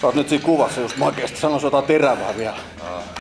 Sä oot nyt siinä kuvassa just makeasti. Sanois jotain terävää vielä.